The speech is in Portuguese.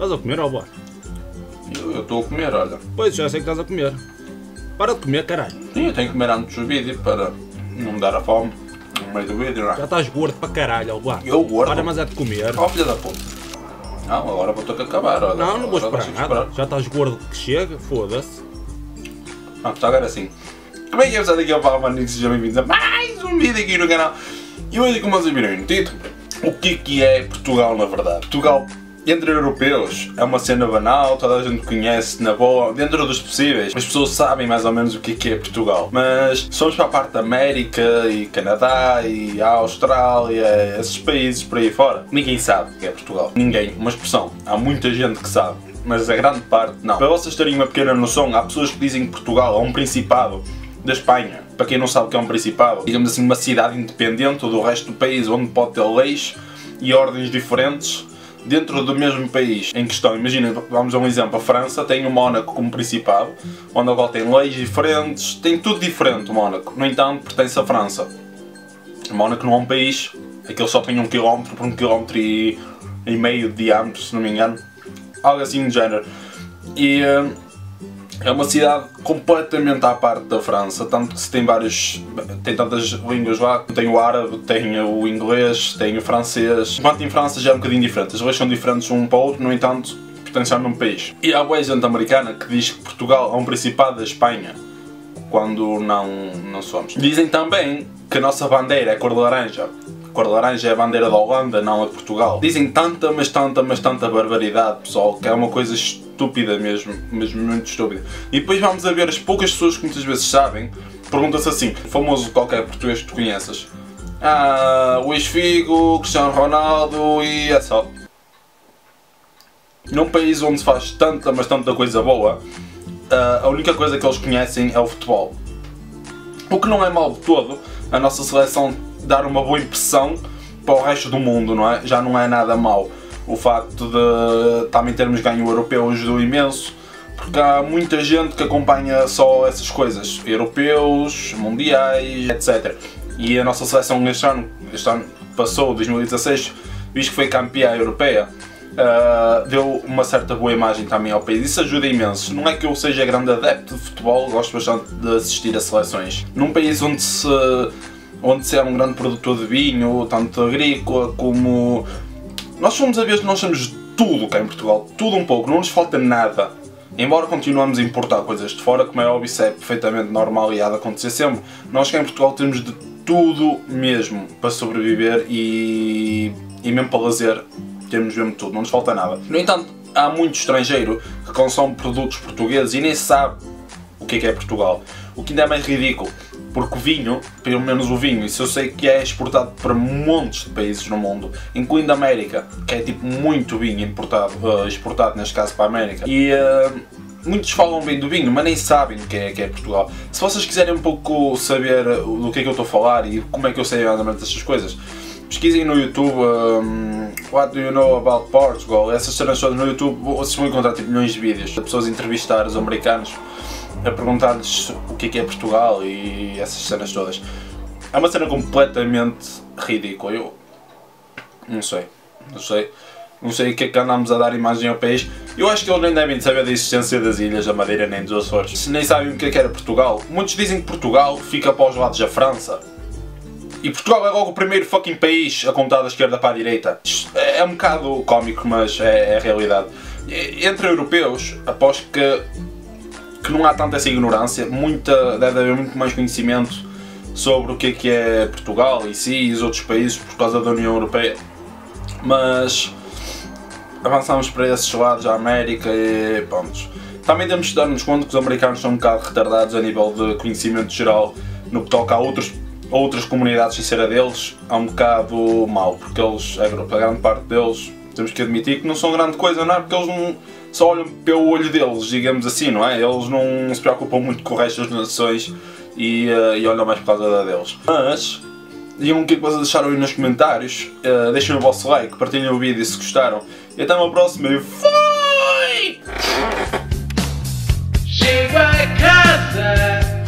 Estás a comer ou boa? Eu estou a comer, olha. Pois, já sei que estás a comer. Para de comer, caralho. Sim, eu tenho que comer antes do vídeo para não me dar a fome no meio do vídeo, não Já é? estás gordo para caralho, ó boa. Eu gordo? Para, mas é de comer. Oh, filha da puta. Não, agora vou ter que acabar, olha. Não, não vou Agora esperar deixa nada. Já estás gordo que chega, foda-se. Ah, está agora assim. Como é que é pessoal daqui ao Fala Mano e sejam bem-vindos a mais um vídeo aqui no canal. E hoje, como vocês viram no título, o que é que é Portugal na verdade? Portugal, entre europeus, é uma cena banal, toda a gente conhece na boa, dentro dos possíveis. As pessoas sabem mais ou menos o que é é Portugal. Mas se formos para a parte da América e Canadá e Austrália, esses países por aí fora, ninguém sabe o que é Portugal. Ninguém. Uma expressão. Há muita gente que sabe mas a grande parte não. Para vocês terem uma pequena noção, há pessoas que dizem que Portugal é um principado da Espanha. Para quem não sabe o que é um principado, digamos assim, uma cidade independente do resto do país, onde pode ter leis e ordens diferentes dentro do mesmo país em questão. Imagina, vamos a um exemplo, a França tem o Mónaco como principado, onde agora tem leis diferentes, tem tudo diferente o Mónaco. No entanto, pertence à França. O Mónaco não é um país, aquele só tem um quilómetro por um quilómetro e, e meio de diâmetro, se não me engano algo assim do género. E uh, é uma cidade completamente à parte da França, tanto que se tem vários. tem tantas línguas lá, tem o árabe, tem o inglês, tem o francês. Enquanto em França já é um bocadinho diferente, as leis são diferentes um para o outro, no entanto, pertencem ao mesmo país. E há boa gente americana que diz que Portugal é um principado da Espanha, quando não, não somos. Dizem também que a nossa bandeira é cor de laranja, cor laranja é a bandeira da Holanda, não a de Portugal. Dizem tanta, mas tanta, mas tanta barbaridade, pessoal, que é uma coisa estúpida mesmo, mesmo muito estúpida. E depois vamos a ver as poucas pessoas que muitas vezes sabem, pergunta-se assim, famoso qualquer português que tu conheças. Ah, Luís Figo, Cristiano Ronaldo e é só. Num país onde se faz tanta, mas tanta coisa boa, a única coisa que eles conhecem é o futebol. O que não é mal de todo, a nossa seleção dar uma boa impressão para o resto do mundo, não é? Já não é nada mau. O facto de também termos ganho europeu ajudou imenso, porque há muita gente que acompanha só essas coisas, europeus, mundiais, etc. E a nossa seleção este ano, este ano passou, 2016, visto que foi campeã europeia, Uh, deu uma certa boa imagem também ao país. Isso ajuda imenso. Não é que eu seja grande adepto de futebol, gosto bastante de assistir a seleções. Num país onde se, onde se é um grande produtor de vinho, tanto agrícola como. Nós somos a vez, nós temos tudo cá em Portugal, tudo um pouco, não nos falta nada. Embora continuemos a importar coisas de fora, como é óbvio, isso é perfeitamente normal e há de acontecer sempre, nós cá em Portugal temos de tudo mesmo para sobreviver e, e mesmo para lazer temos mesmo tudo, não nos falta nada. No entanto, há muito estrangeiro que consome produtos portugueses e nem sabe o que é que é Portugal. O que ainda é mais ridículo, porque o vinho, pelo menos o vinho, isso eu sei que é exportado para montes de países no mundo, incluindo a América, que é tipo muito vinho importado, uh, exportado neste caso para a América. E uh, muitos falam bem do vinho, mas nem sabem o que é, que é Portugal. Se vocês quiserem um pouco saber do que é que eu estou a falar e como é que eu sei mais ou menos estas coisas, pesquisem no YouTube um, What do you know about Portugal? Essas cenas no YouTube, vocês vão encontrar tipo, milhões de vídeos de pessoas entrevistar os americanos a perguntar-lhes o que é que é Portugal e essas cenas todas. É uma cena completamente ridícula. Eu não sei, não sei. Não sei o que é que andamos a dar imagem ao país. Eu acho que eles nem devem saber da existência das ilhas da Madeira nem dos Açores. Se nem sabem o que é que era Portugal. Muitos dizem que Portugal fica para os lados da França. E Portugal é logo o primeiro fucking país a contar da esquerda para a direita. É um bocado cómico, mas é, é a realidade. Entre europeus, aposto que, que não há tanta essa ignorância, muita, deve haver muito mais conhecimento sobre o que é que é Portugal e si e os outros países por causa da União Europeia. Mas avançamos para esses lados, a América e pronto. Também temos de dar-nos conta que os americanos são um bocado retardados a nível de conhecimento geral no que toca a outros outras comunidades sem ser a deles é um bocado mau, porque eles, a grande parte deles, temos que admitir que não são grande coisa, não é? Porque eles não só olham pelo olho deles, digamos assim, não é? Eles não se preocupam muito com o resto das nações e, uh, e olham mais por causa da deles. Mas, digam o que é vocês deixaram aí nos comentários, uh, deixem o vosso like, partilhem o vídeo se gostaram e até uma próxima e foi! Chego a casa